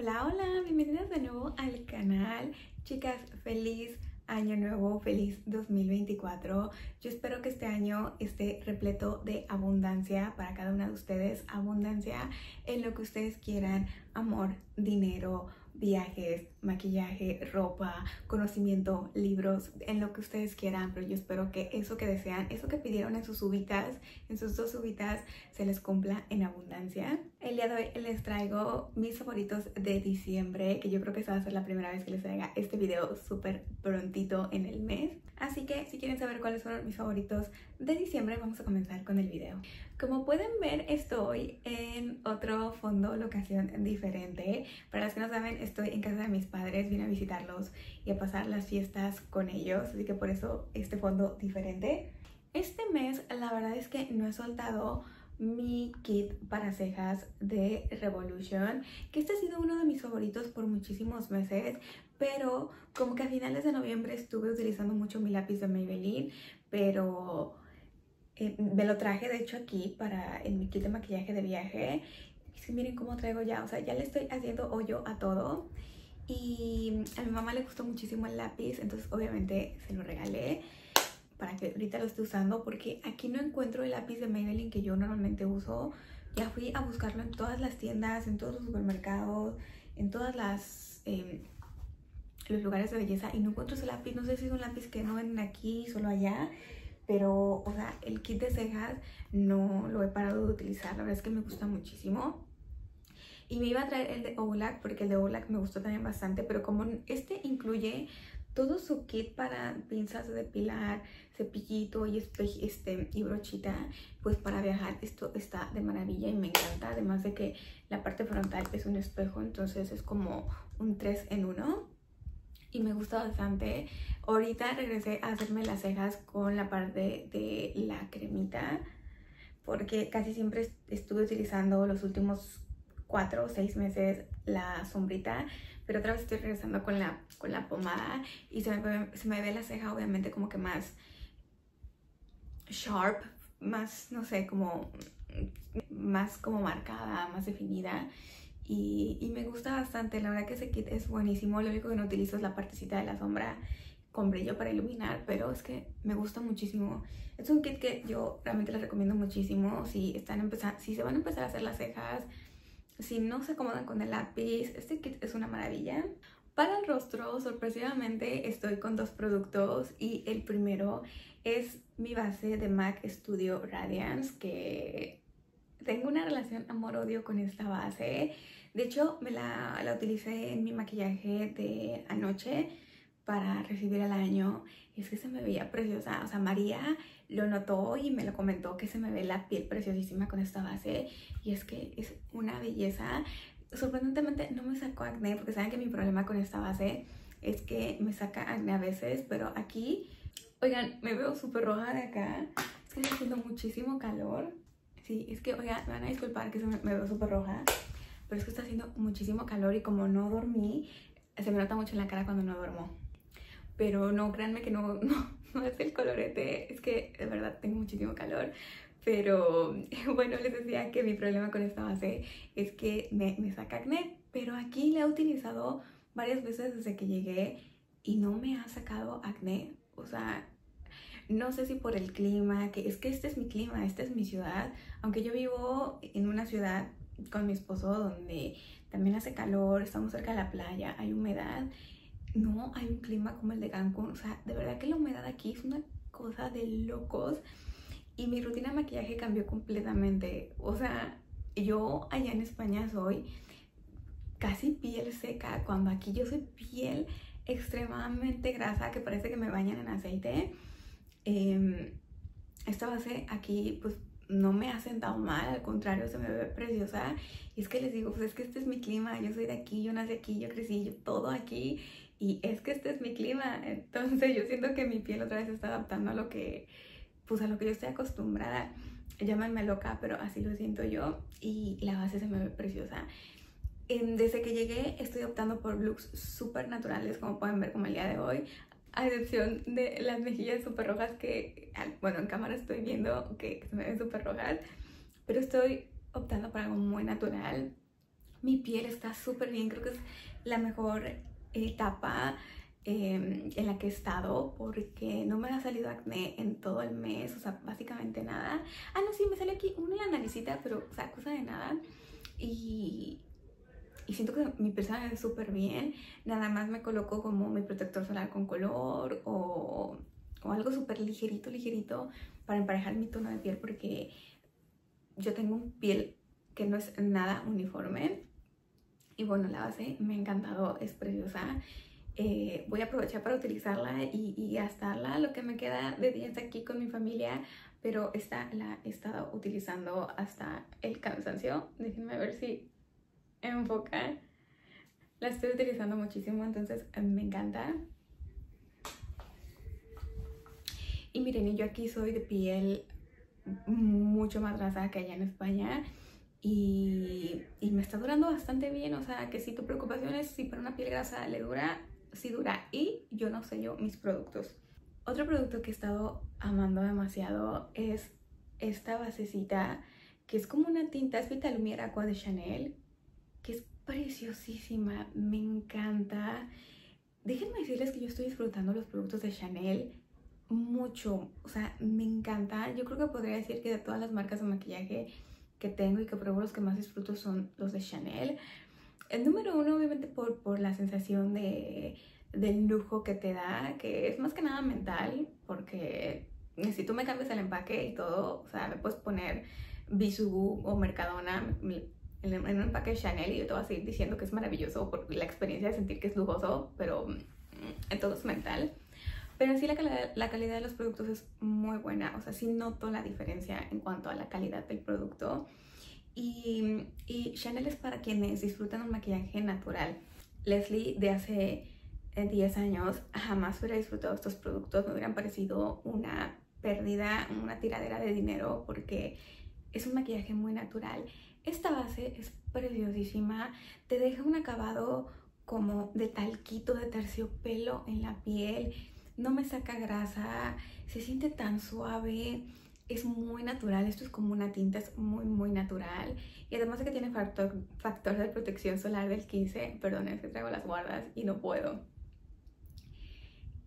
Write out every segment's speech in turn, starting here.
Hola, hola, bienvenidas de nuevo al canal. Chicas, feliz año nuevo, feliz 2024. Yo espero que este año esté repleto de abundancia para cada una de ustedes. Abundancia en lo que ustedes quieran, amor, dinero, viajes, maquillaje, ropa, conocimiento, libros, en lo que ustedes quieran, pero yo espero que eso que desean, eso que pidieron en sus ubitas, en sus dos ubitas, se les cumpla en abundancia. El día de hoy les traigo mis favoritos de diciembre, que yo creo que esta va a ser la primera vez que les traiga este video súper prontito en el mes. Así que si quieren saber cuáles son mis favoritos de diciembre, vamos a comenzar con el video. Como pueden ver, estoy en otro fondo, locación diferente. Para las que no saben, estoy en casa de mis padres, vine a visitarlos y a pasar las fiestas con ellos, así que por eso este fondo diferente. Este mes, la verdad es que no he soltado mi kit para cejas de Revolution, que este ha sido uno de mis favoritos por muchísimos meses, pero como que a finales de noviembre estuve utilizando mucho mi lápiz de Maybelline, pero eh, me lo traje de hecho aquí para en mi kit de maquillaje de viaje. Miren cómo traigo ya, o sea, ya le estoy haciendo hoyo a todo. Y a mi mamá le gustó muchísimo el lápiz, entonces obviamente se lo regalé para que ahorita lo esté usando porque aquí no encuentro el lápiz de Maybelline que yo normalmente uso. Ya fui a buscarlo en todas las tiendas, en todos los supermercados, en todas las... Em, los lugares de belleza y no encuentro ese lápiz, no sé si es un lápiz que no venden aquí, solo allá, pero, o sea, el kit de cejas no lo he parado de utilizar, la verdad es que me gusta muchísimo. Y me iba a traer el de Olac porque el de Olac me gustó también bastante, pero como este incluye todo su kit para pinzas de depilar, cepillito y, este, y brochita, pues para viajar esto está de maravilla y me encanta. Además de que la parte frontal es un espejo, entonces es como un 3 en 1 y me gusta bastante. Ahorita regresé a hacerme las cejas con la parte de la cremita porque casi siempre estuve utilizando los últimos 4 o 6 meses la sombrita pero otra vez estoy regresando con la, con la pomada y se me, se me ve la ceja obviamente como que más sharp, más, no sé, como más como marcada, más definida. Y, y, me gusta bastante, la verdad que ese kit es buenísimo, lo único que no utilizo es la partecita de la sombra con brillo para iluminar, pero es que me gusta muchísimo. Es un kit que yo realmente les recomiendo muchísimo. Si están empezando, si se van a empezar a hacer las cejas, si no se acomodan con el lápiz, este kit es una maravilla. Para el rostro, sorpresivamente, estoy con dos productos y el primero es mi base de MAC Studio Radiance, que tengo una relación amor-odio con esta base. De hecho, me la, la utilicé en mi maquillaje de anoche para recibir el año. Es que se me veía preciosa. O sea, María lo notó y me lo comentó que se me ve la piel preciosísima con esta base y es que es una belleza. Sorprendentemente no me sacó acné porque saben que mi problema con esta base es que me saca acné a veces, pero aquí, oigan, me veo súper roja de acá. Es que está haciendo muchísimo calor. Sí, es que, oigan, me van a disculpar que me, me veo súper roja, pero es que está haciendo muchísimo calor y como no dormí, se me nota mucho en la cara cuando no duermo. Pero no, créanme que no, no, no es el colorete, es que de verdad tengo muchísimo calor. Pero bueno, les decía que mi problema con esta base es que me, me saca acné. Pero aquí la he utilizado varias veces desde que llegué y no me ha sacado acné. O sea, no sé si por el clima, que es que este es mi clima, esta es mi ciudad. Aunque yo vivo en una ciudad con mi esposo donde también hace calor, estamos cerca de la playa, hay humedad no hay un clima como el de Cancún. O sea, de verdad que la humedad aquí es una cosa de locos. Y mi rutina de maquillaje cambió completamente. O sea, yo allá en España soy casi piel seca, cuando aquí yo soy piel extremadamente grasa, que parece que me bañan en aceite. Em, esta base aquí, pues no me ha sentado mal, al contrario, se me ve preciosa. Y es que les digo, pues es que este es mi clima, yo soy de aquí, yo nací aquí, yo crecí, yo todo aquí y es que este es mi clima, entonces yo siento que mi piel otra vez está adaptando a lo que, pues a lo que yo estoy acostumbrada. Llámenme loca, pero así lo siento yo y la base se me ve preciosa. Desde que llegué estoy optando por looks súper naturales, como pueden ver como el día de hoy, a excepción de las mejillas súper rojas que, bueno, en cámara estoy viendo que, se me ven súper rojas, pero estoy optando por algo muy natural. Mi piel está súper bien, creo que es la mejor etapa em, en la que he estado porque no me ha salido acné en todo el mes, o sea, básicamente nada. Ah, no, sí, me sale aquí una naricita, pero, o sea, cosa de nada. Y, y siento que mi piel se súper bien. Nada más me coloco como mi protector solar con color o, o algo súper ligerito, ligerito para emparejar mi tono de piel porque yo tengo un piel que no es nada uniforme. Y bueno, la base me ha encantado, es preciosa. Eh, voy a aprovechar para utilizarla y, gastarla. Lo que me queda de días aquí con mi familia pero esta la he estado utilizando hasta el cansancio. Déjenme ver si enfoca. La estoy utilizando muchísimo entonces me encanta. Y miren yo aquí soy de piel mucho más grasa que allá en España y, y, me está durando bastante bien, o sea, que si tu preocupación es si para una piel grasa le dura, sí dura y yo no sé yo mis productos. Otro producto que he estado amando demasiado es esta basecita que es como una tinta, es Vitalumière Aqua de Chanel, que es preciosísima, me encanta. Déjenme decirles que yo estoy disfrutando los productos de Chanel mucho, o sea, me encanta. Yo creo que podría decir que de todas las marcas de maquillaje que tengo y que pruebo los que más disfruto son los de Chanel. El número uno obviamente por, por la sensación de, del lujo que te da, que es más que nada mental, porque si tú me cambias el empaque y todo, o sea, me puedes poner Bisugu o Mercadona en un empaque de Chanel y yo te voy a seguir diciendo que es maravilloso por la experiencia de sentir que es lujoso, pero mm, todo es mental. Pero sí la calidad, la calidad de los productos es muy buena, o sea, sí noto la diferencia en cuanto a la calidad del producto. Y, y Chanel es para quienes disfrutan un maquillaje natural. Leslie de hace 10 años jamás hubiera disfrutado estos productos, me hubieran parecido una pérdida, una tiradera de dinero porque es un maquillaje muy natural. Esta base es preciosísima, te deja un acabado como de talquito, de terciopelo en la piel, no me saca grasa, se siente tan suave, es muy natural, esto es como una tinta, es muy muy natural y además de que tiene factor, factor de protección solar del 15, perdón, es que traigo las guardas y no puedo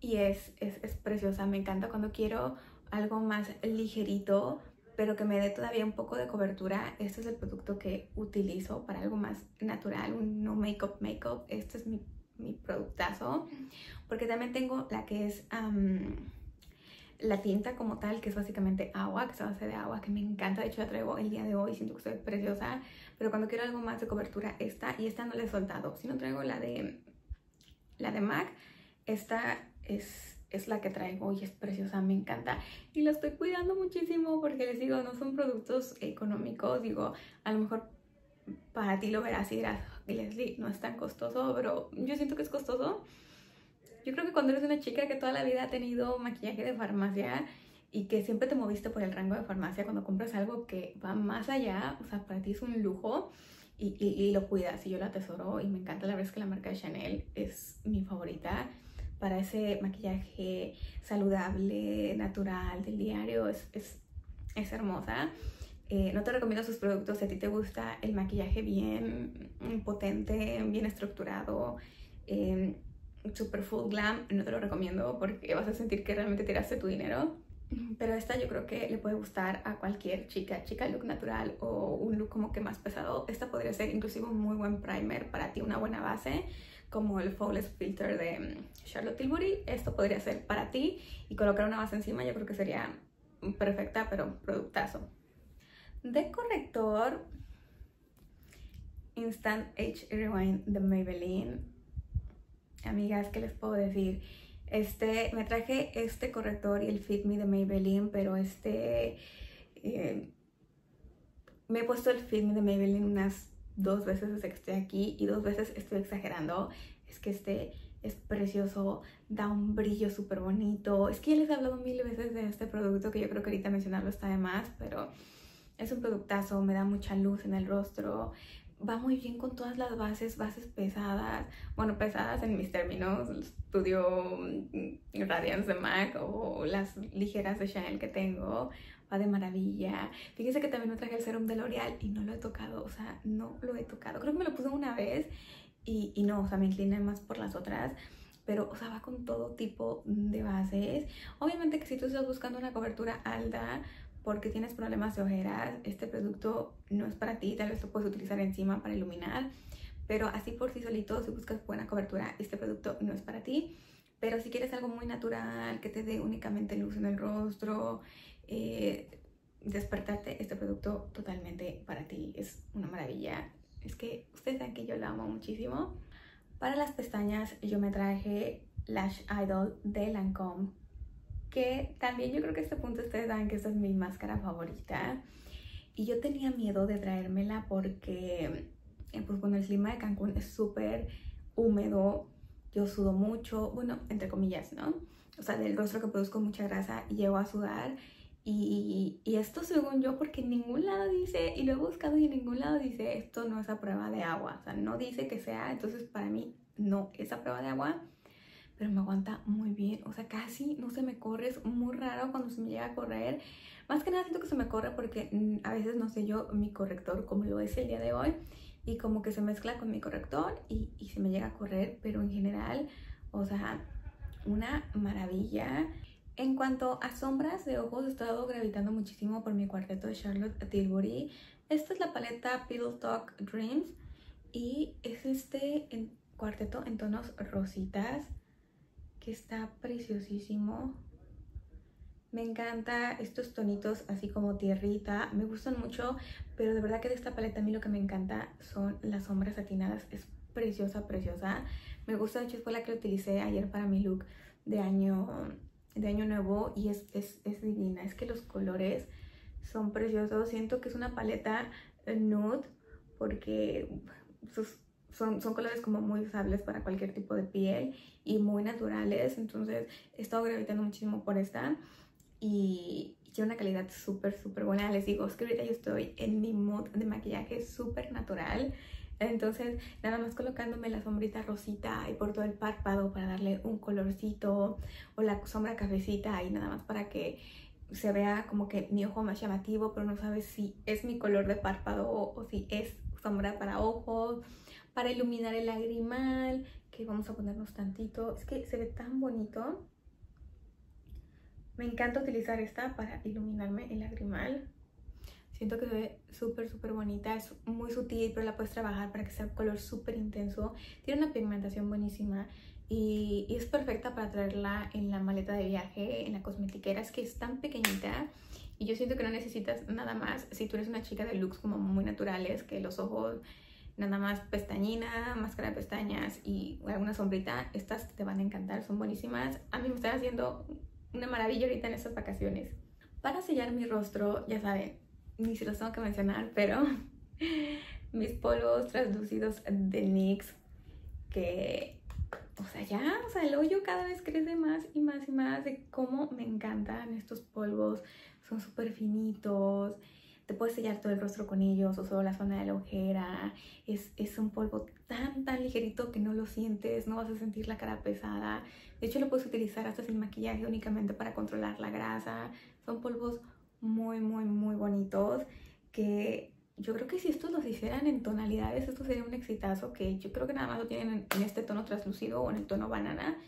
y es, es, preciosa. Me encanta cuando quiero algo más ligerito, pero que me dé todavía un poco de cobertura. Este es el producto que utilizo para algo más natural, un no make-up make-up. Este es mi, mi, productazo. Porque también tengo la que es la tinta como tal, que es básicamente agua, que se base de agua, que me encanta. De hecho, la traigo el día de hoy, siento que estoy preciosa. Pero cuando quiero algo más de cobertura, esta. Y esta no la he soltado. Si no traigo la de, la de MAC, esta es, es la que traigo y es preciosa, me encanta. Y la estoy cuidando muchísimo porque les digo, no son productos económicos, digo, a lo mejor para ti lo verás y dirás, Leslie, no es tan costoso, pero yo siento que es costoso. Yo creo que cuando eres una chica que toda la vida ha tenido maquillaje de farmacia y que siempre te moviste por el rango de farmacia, cuando compras algo que va más allá, o sea, para ti es un lujo y, y, y lo cuidas y yo lo atesoro y me encanta. La verdad es que la marca de Chanel es mi favorita para ese maquillaje saludable, natural, del diario, es, es, es hermosa. Eh, no te recomiendo sus productos si a ti te gusta el maquillaje bien potente, bien estructurado, eh, super full glam, no te lo recomiendo porque vas a sentir que realmente tiraste tu dinero. Pero esta yo creo que le puede gustar a cualquier chica, chica look natural o un look como que más pesado. Esta podría ser inclusive un muy buen primer para ti, una buena base como el Flawless Filter de mm, Charlotte Tilbury. Esto podría ser para ti y colocar una base encima yo creo que sería perfecta, pero productazo. De corrector, Instant Age Rewind de Maybelline. Amigas, ¿qué les puedo decir? Este, me traje este corrector y el Fit Me de Maybelline, pero este... Eh, me he puesto el Fit Me de Maybelline unas dos veces desde que estoy aquí y dos veces estoy exagerando. Es que este es precioso, da un brillo súper bonito. Es que ya les he hablado mil veces de este producto que yo creo que ahorita mencionarlo está de más, pero es un productazo, me da mucha luz en el rostro. va muy bien con todas las bases, bases pesadas, bueno, pesadas en mis términos, estudio mm, Radiance de MAC o las ligeras de Chanel que tengo, va de maravilla. Fíjense que también me traje el serum de L'Oreal y no lo he tocado, o sea, no lo he tocado. Creo que me lo puse una vez y, y no, o sea, me incliné más por las otras pero o sea, va con todo tipo de bases. Obviamente que si tú estás buscando una cobertura alta, porque tienes problemas de ojeras, este producto no es para ti, tal vez lo puedes utilizar encima para iluminar, pero así por sí solito, si buscas buena cobertura, este producto no es para ti. Pero si quieres algo muy natural, que te dé únicamente luz en el rostro, eh, despertarte, este producto totalmente para ti. Es una maravilla. Es que ustedes saben que yo la amo muchísimo. Para las pestañas yo me traje Lash Idol de Lancome que también yo creo que a este punto ustedes saben que esta es mi máscara favorita. Y yo tenía miedo de traérmela porque, eh, pues bueno, el clima de Cancún es súper húmedo, yo sudo mucho, bueno, entre comillas, ¿no? O sea, del rostro que produzco mucha grasa, llego a sudar. Y, y, esto según yo, porque en ningún lado dice, y lo he buscado y en ningún lado dice, esto no es a prueba de agua. O sea, no dice que sea, entonces para mí no es a prueba de agua pero me aguanta muy bien. O sea, casi no se me corre, es muy raro cuando se me llega a correr. Más que nada siento que se me corre porque mm, a veces no sé yo mi corrector como lo es el día de hoy y como que se mezcla con mi corrector y, se me llega a correr, pero en general, o sea, una maravilla. En cuanto a sombras de ojos, he estado gravitando muchísimo por mi cuarteto de Charlotte Tilbury. Esta es la paleta Pillow Talk Dreams y es este cuarteto en tonos rositas que está preciosísimo. Me encanta estos tonitos así como tierrita, me gustan mucho, pero de verdad que de esta paleta a mí lo que me encanta son las sombras satinadas, es preciosa, preciosa. Me gusta, de hecho fue la que utilicé ayer para mi look de año, de año nuevo y es, es, es divina, es que los colores son preciosos, siento que es una paleta nude porque sus son, son colores como muy usables para cualquier tipo de piel y muy naturales. Entonces he estado gravitando muchísimo por esta y tiene una calidad súper, súper buena. Les digo, es que ahorita yo estoy en mi mood de maquillaje súper natural. Entonces, nada más colocándome la sombrita rosita y por todo el párpado para darle un colorcito o la sombra cafecita y nada más para que se vea como que mi ojo más llamativo, pero no sabes si es mi color de párpado o si es sombra para ojos para iluminar el lagrimal, que vamos a ponernos tantito. Es que se ve tan bonito. Me encanta utilizar esta para iluminarme el lagrimal. Siento que se ve súper, súper bonita. Es muy sutil, pero la puedes trabajar para que sea un color súper intenso. Tiene una pigmentación buenísima. Y, y, es perfecta para traerla en la maleta de viaje, en la cosmetiquera. Es que es tan pequeñita. Y yo siento que no necesitas nada más. Si tú eres una chica de looks como muy naturales, que los ojos nada más pestañina, máscara de pestañas y alguna sombrita, estas te van a encantar, son buenísimas. A mí me están haciendo una maravilla ahorita en estas vacaciones. Para sellar mi rostro, ya saben, ni si los tengo que mencionar, pero mis polvos translúcidos de NYX que, o sea, ya, o sea, el hoyo cada vez crece más y más y más de cómo me encantan estos polvos, son súper finitos te puedes sellar todo el rostro con ellos o solo la zona de la ojera. Es, es un polvo tan, tan ligerito que no lo sientes, no vas a sentir la cara pesada. De hecho, lo puedes utilizar hasta sin maquillaje únicamente para controlar la grasa. Son polvos muy, muy, muy bonitos que yo creo que si estos los hicieran en tonalidades, esto sería un exitazo que yo creo que nada más lo tienen en, este tono translúcido o en el tono banana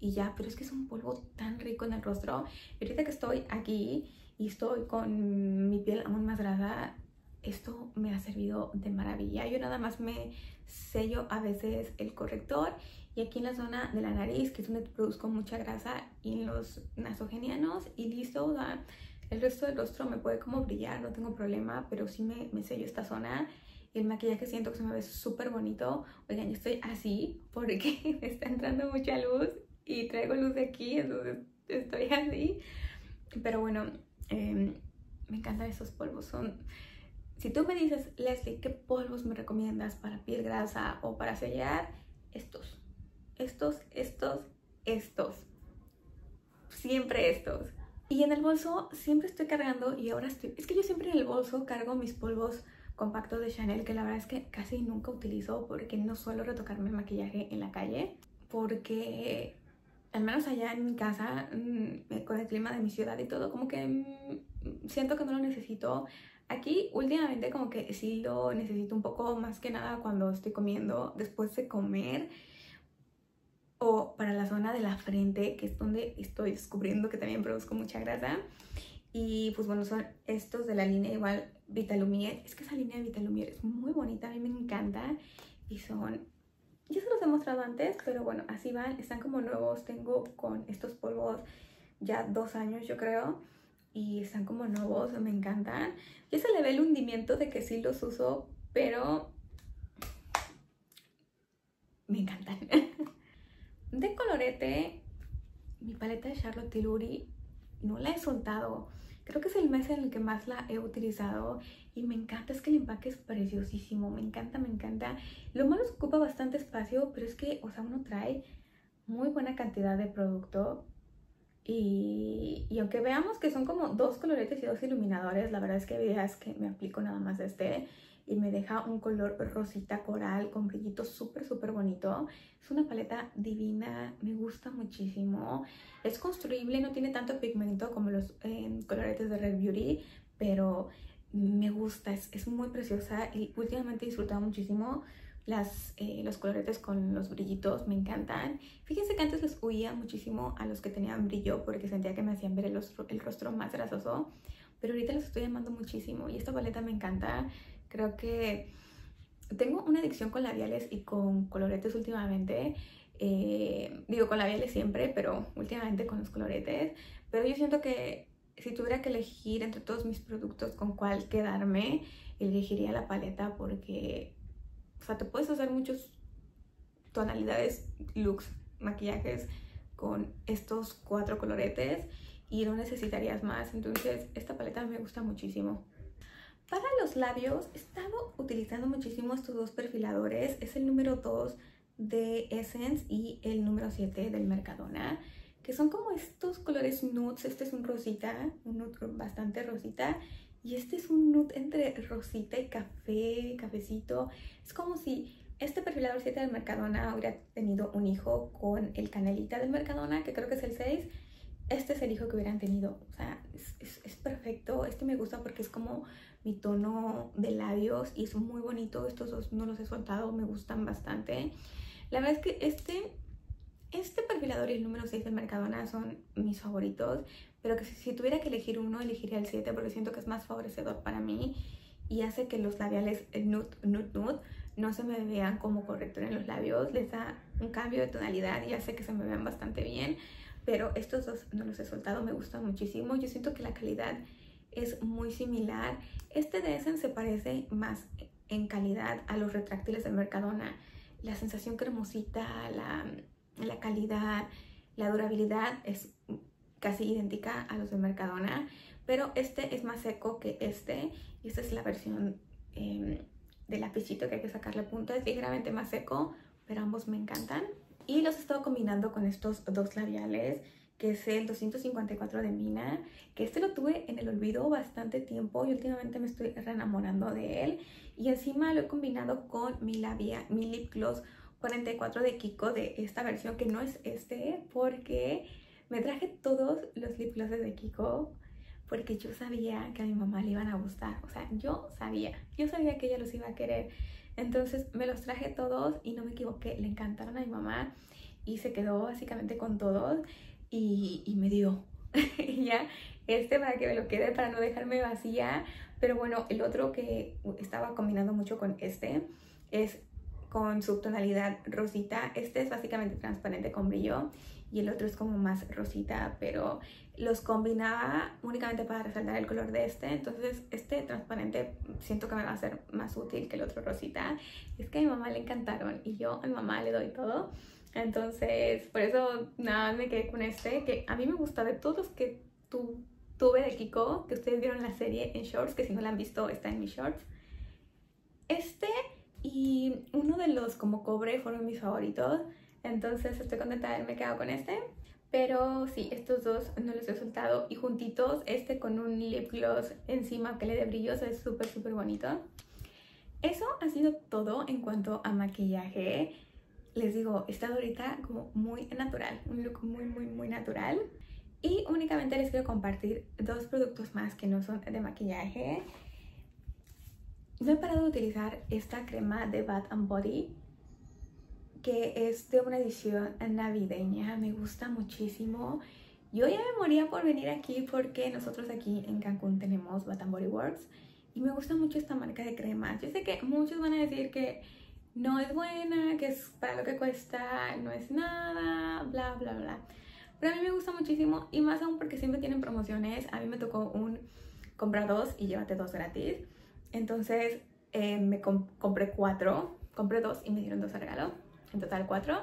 y ya, pero es que es un polvo tan rico en el rostro. Y ahorita que estoy aquí y estoy con mi piel aún más grasa, esto me ha servido de maravilla. Yo nada más me sello a veces el corrector y aquí en la zona de la nariz, que es donde produzco mucha grasa, y en los nasogenianos y listo. el resto del rostro me puede como brillar, no tengo problema, pero sí me, me sello esta zona. Y el maquillaje siento que se me ve súper bonito. Oigan, yo estoy así porque me está entrando mucha luz y traigo luz de aquí, entonces estoy así. Pero bueno, Em, me encantan esos polvos. Son, si tú me dices, Leslie, ¿qué polvos me recomiendas para piel grasa o para sellar? Estos, estos, estos, estos. Siempre estos. Y en el bolso siempre estoy cargando y ahora estoy... Es que yo siempre en el bolso cargo mis polvos compactos de Chanel que la verdad es que casi nunca utilizo porque no suelo retocarme el maquillaje en la calle porque al menos allá en mi casa mm, con el clima de mi ciudad y todo como que mm, siento que no lo necesito aquí últimamente como que sí lo necesito un poco más que nada cuando estoy comiendo después de comer o para la zona de la frente que es donde estoy descubriendo que también produzco mucha grasa y pues bueno, son estos de la línea igual Vitalumier. Es que esa línea de Vitalumier es muy bonita, a mí me encanta. Y son, ya se los he mostrado antes, pero bueno, así van. Están como nuevos, tengo con estos polvos ya dos años yo creo. Y están como nuevos, me encantan. Ya se le ve el hundimiento de que sí los uso, pero me encantan. De colorete, mi paleta de Charlotte Tilbury no la he soltado. Creo que es el mes en el que más la he utilizado y me encanta, es que el empaque es preciosísimo, me encanta, me encanta. Lo malo es que ocupa bastante espacio, pero es que, o sea, uno trae muy buena cantidad de producto y, y, aunque veamos que son como dos coloretes y dos iluminadores, la verdad es que hay días que me aplico nada más este y me deja un color rosita coral con brillito súper súper bonito. Es una paleta divina, me gusta muchísimo. Es construible, no tiene tanto pigmento como los eh, coloretes de Red Beauty, pero me gusta, es, es, muy preciosa y últimamente he disfrutado muchísimo las, eh, los coloretes con los brillitos, me encantan. Fíjense que antes les huía muchísimo a los que tenían brillo porque sentía que me hacían ver el el rostro más grasoso, pero ahorita los estoy amando muchísimo y esta paleta me encanta. Creo que tengo una adicción con labiales y con coloretes últimamente. Eh, digo con labiales siempre, pero últimamente con los coloretes. Pero yo siento que si tuviera que elegir entre todos mis productos con cuál quedarme, elegiría la paleta porque, o sea, te puedes hacer muchos tonalidades, looks, maquillajes con estos cuatro coloretes y no necesitarías más. Entonces, esta paleta me gusta muchísimo. Para los labios he estado utilizando muchísimo estos dos perfiladores. Es el número 2 de Essence y el número 7 del Mercadona. Que son como estos colores nudes. Este es un rosita, un nude bastante rosita. Y este es un nude entre rosita y café, cafecito. Es como si este perfilador 7 del Mercadona hubiera tenido un hijo con el canelita del Mercadona, que creo que es el 6. Este es el hijo que hubieran tenido. O sea, es, perfecto. Este me gusta porque es como mi tono de labios y es muy bonito. Estos dos no los he soltado, me gustan bastante. La verdad es que este, este perfilador y el número 6 de Mercadona son mis favoritos, pero que si, tuviera que elegir uno, elegiría el 7 porque siento que es más favorecedor para mí y hace que los labiales nude, nude, nude no se me vean como corrector en los labios. Les da un cambio de tonalidad y hace que se me vean bastante bien. Pero estos dos no los he soltado, me gustan muchísimo. Yo siento que la calidad es muy similar. Este de Essence se parece más en calidad a los retráctiles de Mercadona. La sensación cremosita, la, la calidad, la durabilidad es casi idéntica a los de Mercadona, pero este es más seco que este y esta es la versión eh, de lapicito que hay que sacarle punta. Es ligeramente más seco, pero ambos me encantan. Y los he estado combinando con estos dos labiales que es el 254 de Mina, que este lo tuve en el olvido bastante tiempo y últimamente me estoy reenamorando de él. Y encima lo he combinado con mi, labia, mi lip gloss 44 de Kiko de esta versión, que no es este, porque me traje todos los lip glosses de Kiko porque yo sabía que a mi mamá le iban a gustar. O sea, yo sabía, yo sabía que ella los iba a querer. Entonces me los traje todos y no me equivoqué, le encantaron a mi mamá y se quedó básicamente con todos y, me dio. ya, este para que me lo quede, para no dejarme vacía. Pero bueno, el otro que estaba combinando mucho con este es con su tonalidad rosita. Este es básicamente transparente con brillo y el otro es como más rosita, pero los combinaba únicamente para resaltar el color de este. Entonces este transparente siento que me va a ser más útil que el otro rosita. Es que a mi mamá le encantaron y yo a mi mamá le doy todo. Entonces, por eso nada, me quedé con este, que a mí me gusta de todos los que tu, tuve de Kiko, que ustedes vieron la serie en shorts, que si no la han visto está en mis shorts. Este y uno de los como cobre fueron mis favoritos, entonces estoy contenta de haberme quedado con este. Pero sí, estos dos no los he soltado y juntitos, este con un lip gloss encima que le dé brillos es súper súper bonito. eso ha sido todo en cuanto a maquillaje. Les digo, he ahorita como muy natural, un look muy, muy, muy natural. Y únicamente les quiero compartir dos productos más que no son de maquillaje. No he parado de utilizar esta crema de Bath Body que es de una edición navideña. Me gusta muchísimo. Yo ya me moría por venir aquí porque nosotros aquí en Cancún tenemos Bath Body Works y me gusta mucho esta marca de cremas. Yo sé que muchos van a decir que no es buena, que es para lo que cuesta, no es nada, bla, bla, bla. Pero a mí me gusta muchísimo y más aún porque siempre tienen promociones. A mí me tocó un compra dos y llévate dos gratis. Entonces eh, me compré cuatro, compré dos y me dieron dos a regalo. En total cuatro.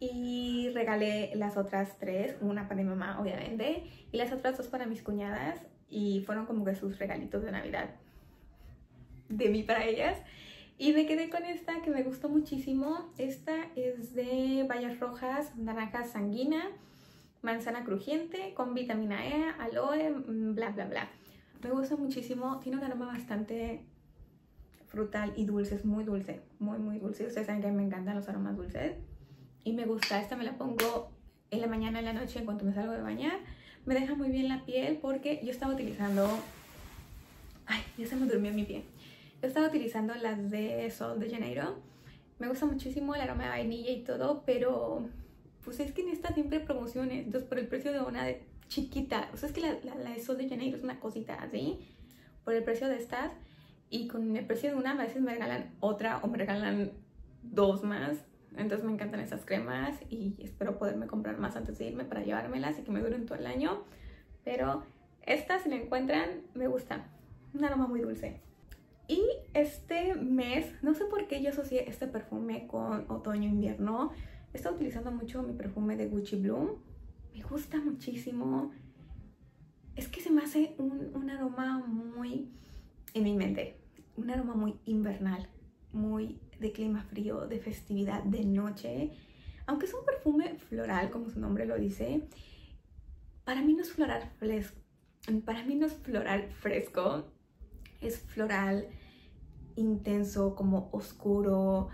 Y regalé las otras tres, una para mi mamá obviamente y las otras dos para mis cuñadas y fueron como que sus regalitos de Navidad de mí para ellas. Y me quedé con esta que me gustó muchísimo. Esta es de bayas rojas, naranja sanguina, manzana crujiente con vitamina E, aloe, bla bla bla. Me gusta muchísimo, tiene un aroma bastante frutal y dulce, es muy dulce, muy muy dulce. Ustedes saben que me encantan los aromas dulces. Y me gusta, esta me la pongo en la mañana, en la noche, en cuanto me salgo de bañar me deja muy bien la piel porque yo estaba utilizando... Ay, ya se me durmió mi piel. Yo estaba utilizando las de Sol de Janeiro. Me gusta muchísimo el aroma de vainilla y todo, pero pues es que en esta siempre promociones. Entonces, por el precio de una de chiquita, o sea, es que la, la, de Sol de Janeiro es una cosita así, por el precio de estas, y con el precio de una a veces me regalan otra o me regalan dos más. Entonces me encantan esas cremas y espero poderme comprar más antes de irme para llevármelas y que me duren todo el año. Pero esta, si la encuentran, me gusta. Un aroma muy dulce. Y este mes, no sé por qué yo asocié este perfume con otoño-invierno. He estado utilizando mucho mi perfume de Gucci Bloom. Me gusta muchísimo. Es que se me hace un, un aroma muy, en mi mente, un aroma muy invernal, muy de clima frío, de festividad, de noche. Aunque es un perfume floral, como su nombre lo dice, para mí no es floral fresco. Para mí no es floral fresco, es floral intenso, como oscuro.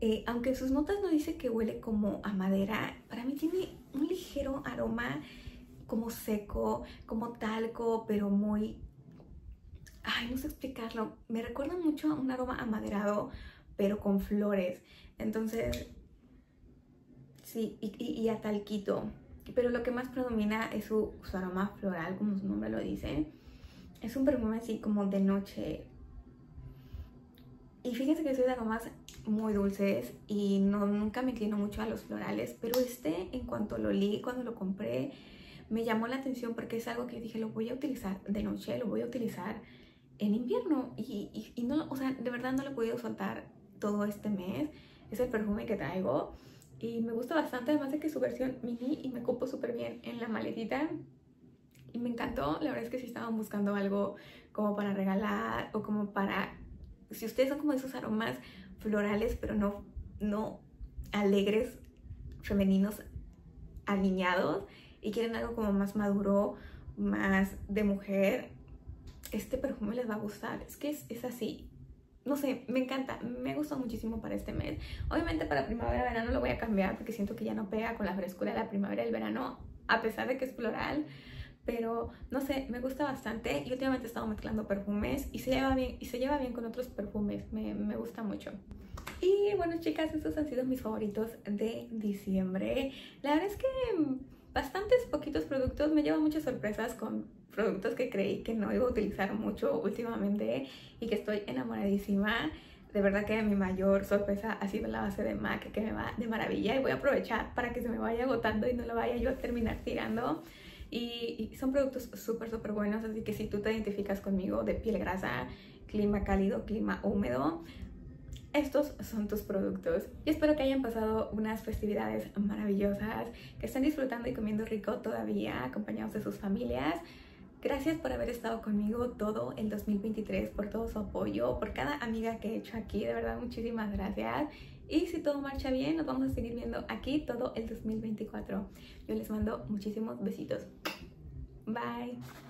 Eh, aunque sus notas no dice que huele como a madera, para mí tiene un ligero aroma como seco, como talco, pero muy... Ay, no sé explicarlo. Me recuerda mucho a un aroma amaderado, pero con flores. Entonces, sí, y, y, a talquito. Pero lo que más predomina es su, aroma floral, como su nombre lo dice. Es un perfume así como de noche. Y fíjense que soy de aromas muy dulces y no, nunca me inclino mucho a los florales. Pero este, en cuanto lo li, cuando lo compré, me llamó la atención porque es algo que dije, lo voy a utilizar de noche, lo voy a utilizar en invierno. Y, no, o sea, de verdad no lo he podido soltar todo este mes. Es el perfume que traigo y me gusta bastante, además de que su versión mini y me cupo súper bien en la maletita. Y me encantó, la verdad es que si estaban buscando algo como para regalar o como para... Si ustedes son como esos aromas florales, pero no, no alegres, femeninos, alineados y quieren algo como más maduro, más de mujer, este perfume les va a gustar. Es que es, es así, no sé, me encanta, me gusta muchísimo para este mes. Obviamente para primavera, verano lo voy a cambiar porque siento que ya no pega con la frescura de la primavera y el verano, a pesar de que es floral. Pero no sé, me gusta bastante y últimamente he estado mezclando perfumes y se lleva bien, y se lleva bien con otros perfumes, me, me gusta mucho. Y bueno chicas, estos han sido mis favoritos de diciembre. La verdad es que bastantes poquitos productos, me llevan muchas sorpresas con productos que creí que no iba a utilizar mucho últimamente y que estoy enamoradísima. De verdad que mi mayor sorpresa ha sido la base de MAC, que me va de maravilla y voy a aprovechar para que se me vaya agotando y no lo vaya yo a terminar tirando. Y, y son productos súper, súper buenos, así que si tú te identificas conmigo de piel grasa, clima cálido, clima húmedo, estos son tus productos. Y espero que hayan pasado unas festividades maravillosas, que estén disfrutando y comiendo rico todavía, acompañados de sus familias. Gracias por haber estado conmigo todo el 2023, por todo su apoyo, por cada amiga que he hecho aquí. De verdad, muchísimas gracias. Y si todo marcha bien, nos vamos a seguir viendo aquí todo el 2024. Yo les mando muchísimos besitos. Bye.